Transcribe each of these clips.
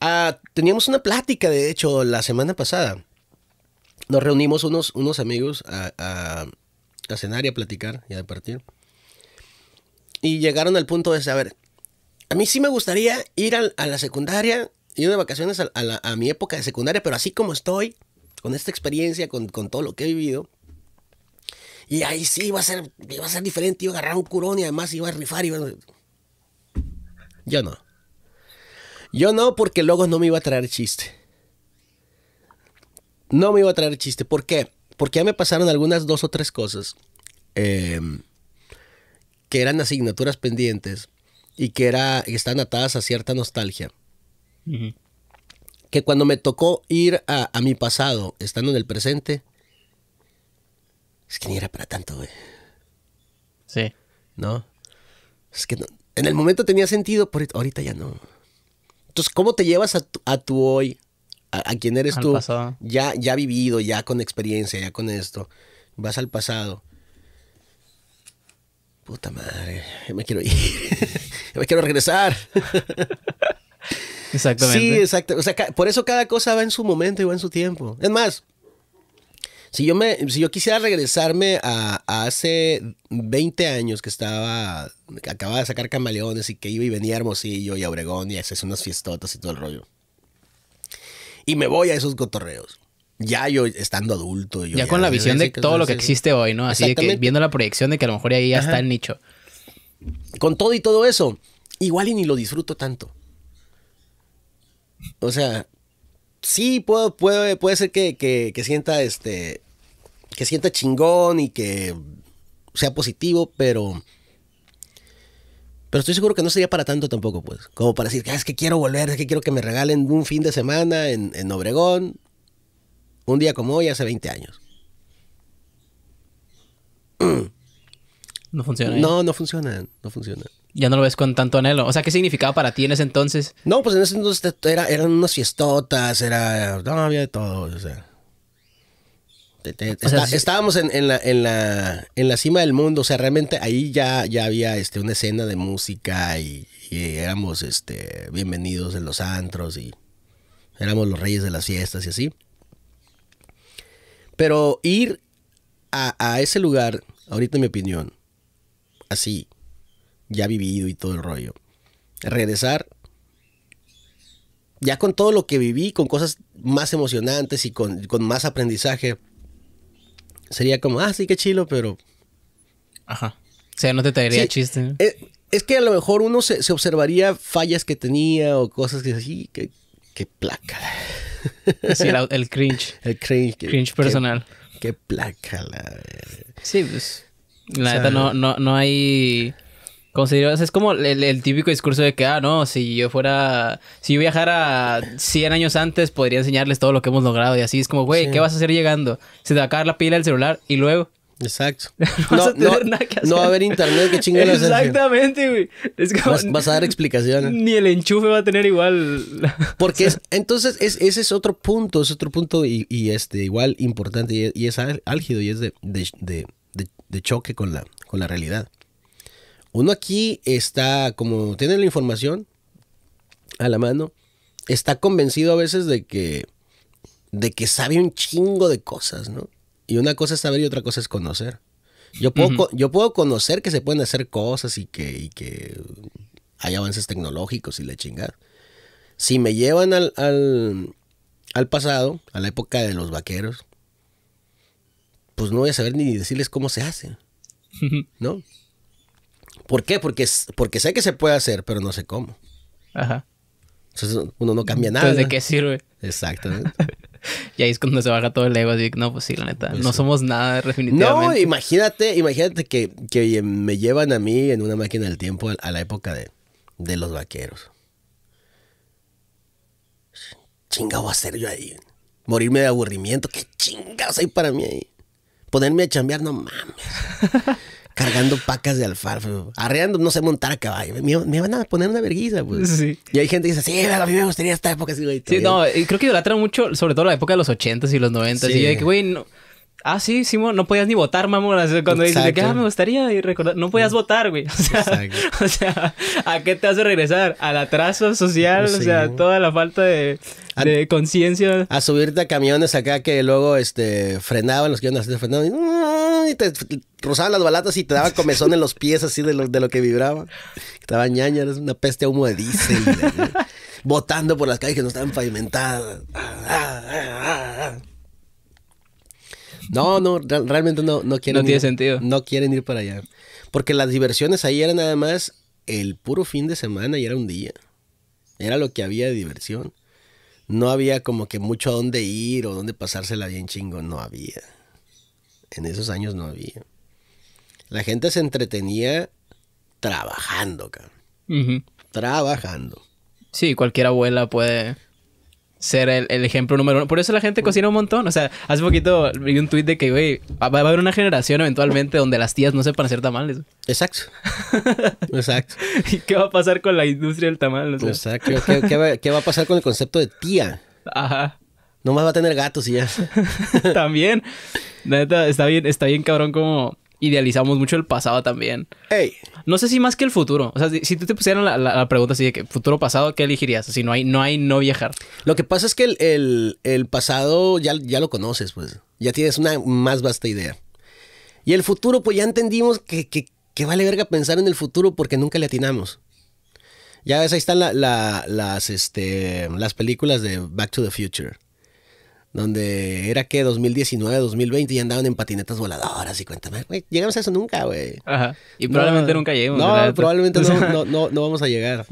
Ah, teníamos una plática, de hecho, la semana pasada. Nos reunimos unos, unos amigos a, a, a cenar y a platicar y a partir. Y llegaron al punto de saber, a mí sí me gustaría ir al- a, la secundaria, ir de vacaciones a, a a mi época de secundaria, pero así como estoy, con esta experiencia, con, con todo lo que he vivido. Y ahí sí iba a ser, iba a ser diferente, iba a agarrar un curón y además iba a rifar. Iba a- Yo no. Yo no, porque luego no me iba a traer chiste. No me iba a traer chiste. ¿Por qué? Porque ya me pasaron algunas dos o tres cosas eh, que eran asignaturas pendientes y que, era, que están atadas a cierta nostalgia. Que cuando me tocó ir a, a mi pasado, estando en el presente, es que ni era para tanto, güey. Sí. ¿no? Es que no- en el momento tenía sentido, pero ahorita ya no. Entonces, ¿cómo te llevas a tu, a tu hoy, a, a quien eres Al tú, pasado. ya, ya vivido, ya con experiencia, ya con esto? Vas al pasado. Puta madre, ya me quiero ir. ya me quiero regresar. Exactamente. Sí, exacto. O sea, por eso cada cosa va en su momento y va en su tiempo. Es más, si yo, me, si yo quisiera regresarme a, a hace 20 años que estaba, que acababa de sacar camaleones y que iba y venía a Hermosillo y a Obregón y a hacer unas fiestotas y todo el rollo. Y me voy a esos cotorreos. Ya yo estando adulto. yo ya con la visión de todo lo que existe hoy, ¿no? Así de que viendo la proyección de que a lo mejor ahí ya está el nicho. con todo y todo eso, igual y ni lo disfruto tanto. O sea, sí puedo, puede, puede ser que, que- que sienta este. que sienta chingón y que sea positivo, pero. Pero estoy seguro que no sería para tanto tampoco, pues. Como para decir, "Ah, es que quiero volver, es que quiero que me regalen un fin de semana en, en Obregón. Un día como hoy, hace 20 años. No funciona. ahí. No, no funciona, no funciona. Ya no lo ves con tanto anhelo. O sea, ¿qué significaba para ti en ese entonces? No, pues en ese entonces era, eran unas fiestotas, era. No, había de todo, o sea. Te- te- O sea, está- sí- Estábamos en, en la, en, la, en la cima del mundo, o sea, realmente ahí ya, ya había este, una escena de música y, y éramos este, bienvenidos en los antros y éramos los reyes de las fiestas y así. Pero ir a, a ese lugar, ahorita en mi opinión, así, ya vivido y todo el rollo, regresar ya con todo lo que viví, con cosas más emocionantes y con, con más aprendizaje, sería como, ah, sí, qué chilo, pero... Ajá. O sea, no te traería Sí, chiste. eh, es que a lo mejor uno se, se observaría fallas que tenía o cosas que así, que, que placa. Sí, el, el cringe. El cringe. que- Cringe que- personal. Qué placa la... Sí, pues. La O sea- neta, no, no, no hay. ¿Cómo se diría? O sea, es como el, el típico discurso de que, ah, no, si yo fuera. Si yo viajara 100 años antes, podría enseñarles todo lo que hemos logrado. Y así es como, güey, Sí. ¿qué vas a hacer llegando? Se te va a acabar la pila del celular y luego. Exacto. vas a tener nada que no va a hacer. haber internet, qué chingada Exactamente, güey. Es como. Vas, vas a dar explicaciones. Ni el enchufe va a tener igual. Porque es- entonces es- ese es otro punto, es otro punto y, y, este igual importante y, y es ál- álgido y es de, de- de- de- de choque con la, con la realidad. Uno aquí está, como tiene la información a la mano, está convencido a veces de que, de que sabe un chingo de cosas, ¿no? Y una cosa es saber y otra cosa es conocer. Yo puedo, yo puedo conocer que se pueden hacer cosas y que, y que hay avances tecnológicos y la chingada si me llevan al, al, al pasado, a la época de los vaqueros, pues no voy a saber ni decirles cómo se hace, ¿no? ¿Por qué? Porque, porque sé que se puede hacer, pero no sé cómo. Ajá. Entonces uno no cambia nada. Entonces, ¿de qué sirve? Exactamente. Y ahí es cuando se baja todo el ego. Así, que, no, pues sí, la neta. Pues no sí. somos nada, no, definitivamente. imagínate, imagínate que, que me llevan a mí en una máquina del tiempo a, a la época de, de los vaqueros. Chinga voy a hacer yo ahí. Morirme de aburrimiento. ¿Qué chingados hay para mí ahí? Ponerme a chambear, no mames. Cargando pacas de alfalfa. Arreando, no sé montar a caballo. Me, me van a poner una verguiza, pues. Sí. Y hay gente que dice, sí, a mí me gustaría esta época así, güey. Sí, no, y creo que idolatra mucho, sobre todo la época de los 80s y los 90s. Sí. Y yo de que, güey, no, Ah, sí, Simón, no podías ni votar, mamón. Cuando dices de que, Exacto. ah, me gustaría y recordar, no podías votar, güey. O sea, Exacto. o sea, ¿a qué te hace regresar? ¿Al atraso social? O sea, toda la falta de, conciencia. A subirte a camiones acá que luego este, frenaban, los que iban a frenaban y, y te rozaban las balatas y te daba comezón en los pies así de lo, de lo que vibraba. Estaba ñaña, eres una peste a humo de diésel. Botando por las calles que no estaban pavimentadas. No, no, re- realmente no, no quieren No tiene ir- sentido. No quieren ir para allá. Porque las diversiones ahí eran nada más el puro fin de semana y era un día. Era lo que había de diversión. No había como que mucho a dónde ir o dónde pasársela bien chingo. No había. En esos años no había. La gente se entretenía trabajando, cabrón. Trabajando. Sí, cualquier abuela puede ser el, el ejemplo número uno. Por eso la gente cocina un montón. O sea, hace poquito vi un tuit de que, güey, va va a haber una generación eventualmente donde las tías no sepan hacer tamales. Exacto. Exacto. ¿Y qué va a pasar con la industria del tamal? O sea, Exacto. ¿Qué, qué va, qué va a pasar con el concepto de tía? ajá. Nomás va a tener gatos y ya. también. Neta, está bien, está bien cabrón como idealizamos mucho el pasado también. ¡Ey! No sé si más que el futuro. O sea, si, si tú te pusieran la, la- la pregunta así de que futuro pasado, ¿qué elegirías? Si no hay, no hay no viajar. Lo que pasa es que el, el- el pasado ya, ya lo conoces, pues. Ya tienes una más vasta idea. Y el futuro, pues ya entendimos que, que, que vale verga pensar en el futuro porque nunca le atinamos. Ya ves, ahí están la- la- las, este, las películas de Back to the Future. Donde era que 2019, 2020 y andaban en patinetas voladoras y cuéntame, güey, llegamos a eso nunca, güey. Ajá. Y probablemente No, nunca lleguemos. No, probablemente O sea, no, no, no, no vamos a llegar.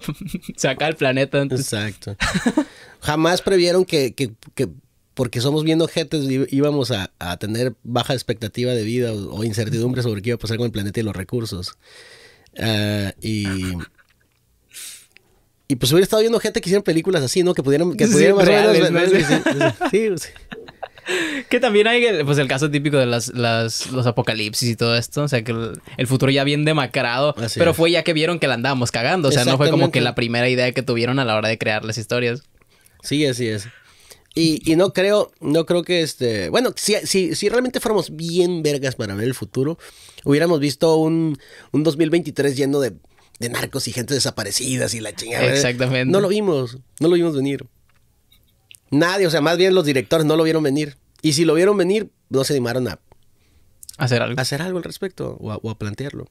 Se acaba el planeta antes. Exacto. Jamás previeron que, que- que porque somos viendo ojetes íbamos a, a tener baja expectativa de vida o, o incertidumbre sobre qué iba a pasar con el planeta y los recursos. Ah, y... Y pues hubiera estado viendo gente que hicieran películas así, ¿no? Que pudieran... Que Sí, pudieran más o menos- reales, ¿no? sí, sí, sí, sí. Que también hay el- pues el caso típico de las, las, los apocalipsis y todo esto. O sea, que el, el futuro ya bien demacrado. Así pero es. fue ya que vieron que la andábamos cagando. O sea, no fue como que la primera idea que tuvieron a la hora de crear las historias. Sí, así es. Y, y no creo, no creo que este. Bueno, si, si, si realmente fuéramos bien vergas para ver el futuro, hubiéramos visto un, un 2023 lleno de, de narcos y gente desaparecidas y la chingada. Exactamente. No lo vimos, no lo vimos venir. Nadie, o sea, más bien los directores no lo vieron venir. Y si lo vieron venir, no se animaron a, Hacer algo. a hacer algo al respecto o a, o a plantearlo.